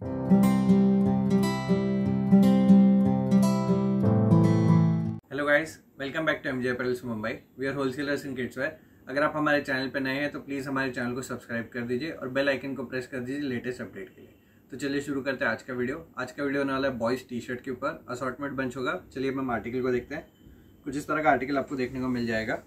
Hello guys welcome back to M J Mumbai we are wholesalers in kids wear अगर आप हमारे channel पर नए हैं तो प्लीज़ हमारे चैनल को सब्सक्राइब कर दीजिए और बेल आइकन को प्रेस कर दीजिए लेटेस्ट अपडेट के लिए। तो चलिए शुरू करते हैं आज का वीडियो आज का वीडियो होने वाला है बॉयज़ टी शर्ट के ऊपर। असॉटमेंट बंच होगा। चलिए हम आर्टिकल को देखते हैं। कुछ इस तरह का आर्टिकल आपको देखने को मिल जाएगा।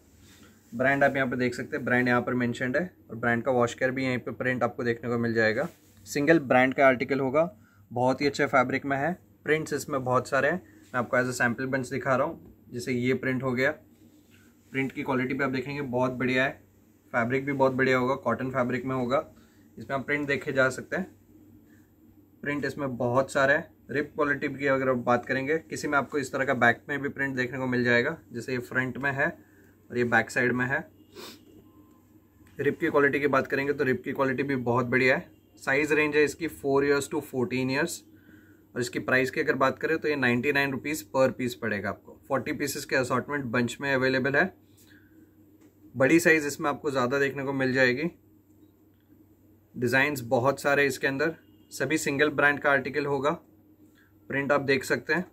ब्रांड आप यहाँ पर देख सकते हैं। ब्रांड यहाँ पर मैंशनड है और ब्रांड का वॉश केयर भी यहीं पर प्रिंट आपको देखने को मिल जाएगा। सिंगल ब्रांड का आर्टिकल होगा। बहुत ही अच्छे फैब्रिक में है। प्रिंट्स इसमें बहुत सारे हैं। मैं आपको एज अ सैंपल बंच दिखा रहा हूँ। जैसे ये प्रिंट हो गया। प्रिंट की क्वालिटी पे आप देखेंगे, बहुत बढ़िया है। फैब्रिक भी बहुत बढ़िया होगा। कॉटन फैब्रिक में होगा। इसमें आप प्रिंट देखे जा सकते हैं। प्रिंट इसमें बहुत सारे हैं। रिप क्वालिटी की अगर आप बात करेंगे, किसी में आपको इस तरह का बैक में भी प्रिंट देखने को मिल जाएगा। जैसे ये फ्रंट में है और ये बैक साइड में है। रिप की क्वालिटी की बात करेंगे तो रिप की क्वालिटी भी बहुत बढ़िया है। साइज़ रेंज है इसकी four years to fourteen years और इसकी प्राइस की अगर बात करें तो ये ninety nine rupees per piece पड़ेगा आपको। फोर्टी पीसेस के असॉटमेंट बंच में अवेलेबल है। बड़ी साइज़ इसमें आपको ज़्यादा देखने को मिल जाएगी। डिज़ाइंस बहुत सारे इसके अंदर। सभी सिंगल ब्रांड का आर्टिकल होगा। प्रिंट आप देख सकते हैं।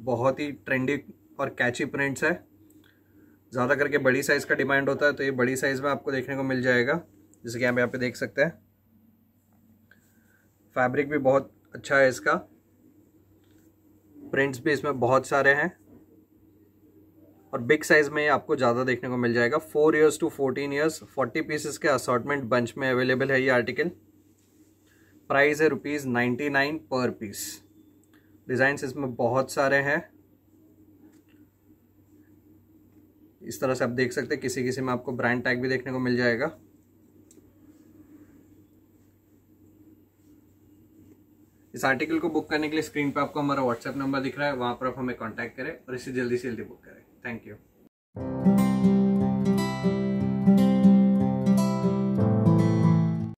बहुत ही ट्रेंडी और कैची प्रिंट्स है। ज़्यादा करके बड़ी साइज़ का डिमांड होता है तो ये बड़ी साइज़ में आपको देखने को मिल जाएगा। जैसे कि आप यहाँ पे देख सकते हैं। फैब्रिक भी बहुत अच्छा है इसका। प्रिंट्स भी इसमें बहुत सारे हैं। और बिग साइज़ में आपको ज़्यादा देखने को मिल जाएगा। Four years to fourteen years forty pieces के असॉटमेंट बंच में अवेलेबल है ये आर्टिकल प्राइस है rupees ninety nine per piece designs इसमें बहुत सारे हैं। इस तरह से आप देख सकते हैं किसी किसी में आपको ब्रांड टैग भी देखने को मिल जाएगा। इस आर्टिकल को बुक करने के लिए स्क्रीन पर आपको हमारा व्हाट्सएप नंबर दिख रहा है, वहाँ पर आप हमें कॉन्टैक्ट करें और इसे जल्दी से जल्दी बुक करें। Thank you